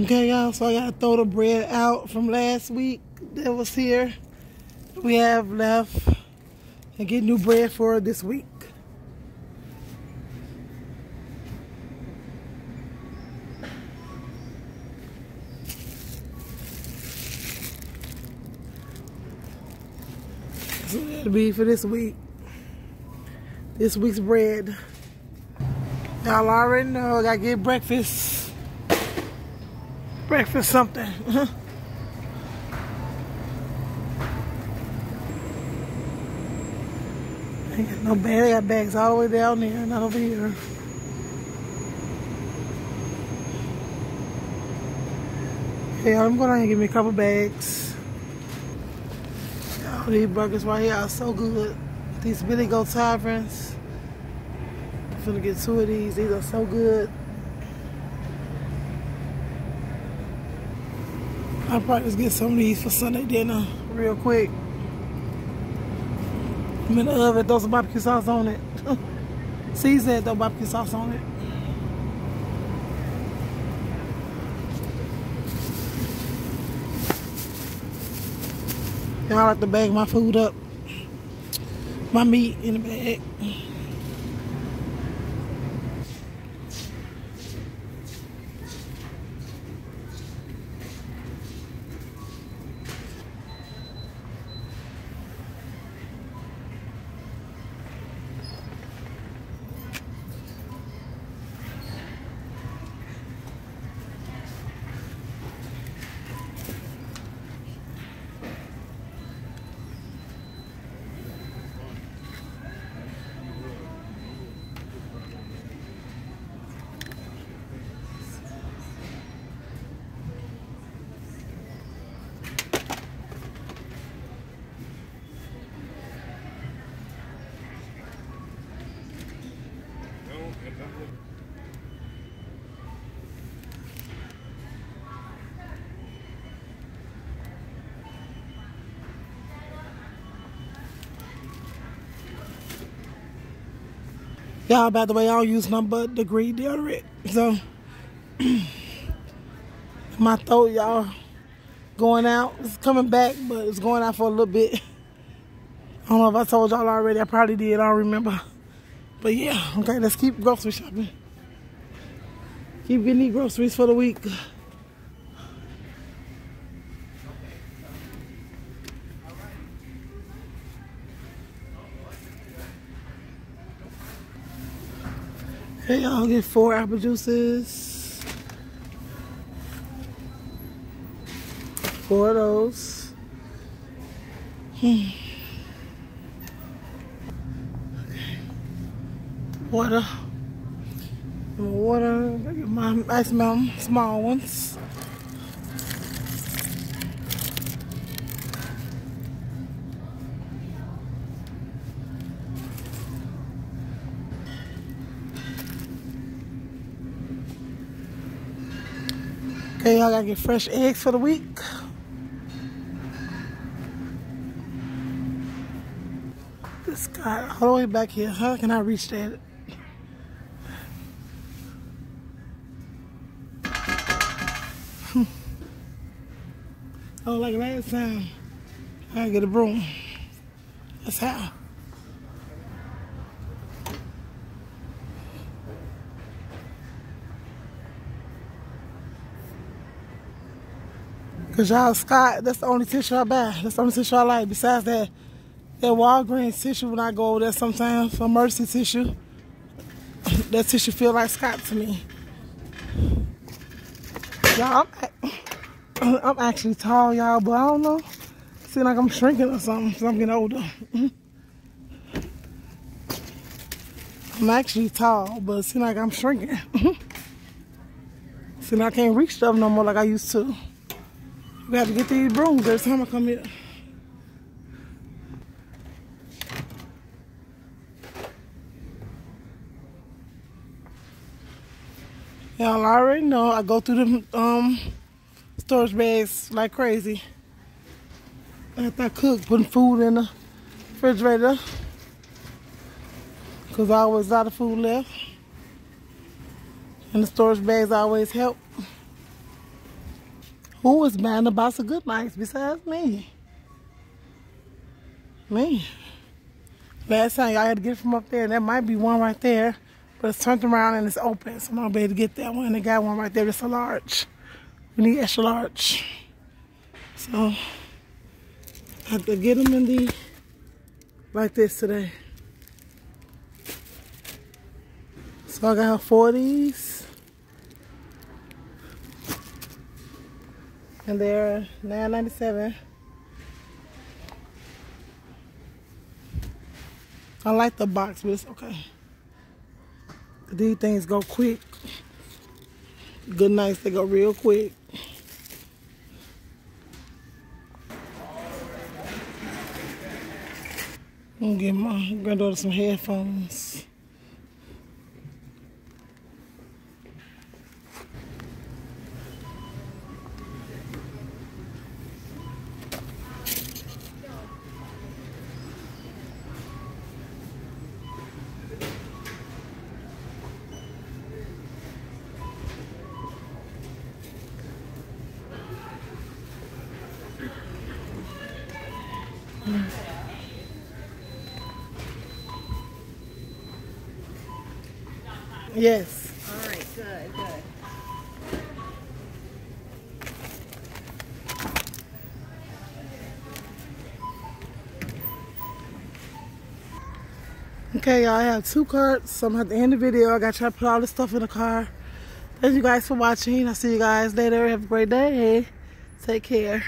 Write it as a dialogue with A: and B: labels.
A: Okay, y'all, so I gotta throw the bread out from last week that was here. We have left and get new bread for this week. So that'll be for this week. This week's bread. Y'all already know I gotta get breakfast. Breakfast something. Uh-huh. Ain't got no bag. I got bags all the way down there, not over here. Okay, I'm going to give me a couple bags. Y'all, these burgers right here are so good. These Billy Goat Taverns. I'm gonna get two of these. These are so good. I'll probably just get some of these for Sunday dinner real quick. I'm in the oven, throw some barbecue sauce on it. Season it, throw barbecue sauce on it. Y'all like to bag my food up. My meat in the bag. Y'all, by the way, I don't use nothing but degree deodorant. So, my throat, y'all, going out. It's coming back, but it's going out for a little bit. I don't know if I told y'all already. I probably did. I don't remember. But yeah, okay, let's keep grocery shopping. Keep getting these groceries for the week. Hey, y'all get four apple juices. Four of those. Hmm. Water. Water. My ice mountain, small ones. Okay, y'all gotta get fresh eggs for the week. This guy all the way back here. How can I reach that? oh, like last time, I get a broom. That's how. Cause y'all Scott, that's the only tissue I buy. That's the only tissue I like. Besides that, that Walgreens tissue when I go over there sometimes for Mercy tissue. that tissue feel like Scott to me. Y'all, I'm, I'm actually tall, y'all, but I don't know. Seem like I'm shrinking or something, so I'm getting older. I'm actually tall, but it seems like I'm shrinking. See, I can't reach stuff no more like I used to. We have to get these brooms every time I come here. Y'all already know I go through the um, storage bags like crazy. After I cook, putting food in the refrigerator. Because I always out of food left. And the storage bags always help. Who was buying a box of GoodNites besides me? Me. Last time y'all had to get it from up there, there that might be one right there, but it's turned around and it's open, so I'm gonna be able to get that one. And they got one right there It's a large. We need extra large. So, I have to get them in the, like this today. So I got 40s. And they're $9.97. I like the box, but it's okay. These things go quick. GoodNites, they go real quick. I'm gonna get my granddaughter some headphones. Yes.
B: All right, good, good.
A: Okay, y'all, I have two carts. So I'm at the end of the video. I got to try to put all this stuff in the car. Thank you guys for watching. I'll see you guys later. Have a great day. Take care.